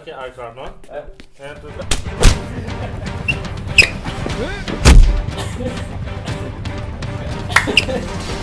Ok, Er du klar nå? Ja. En, to, tre.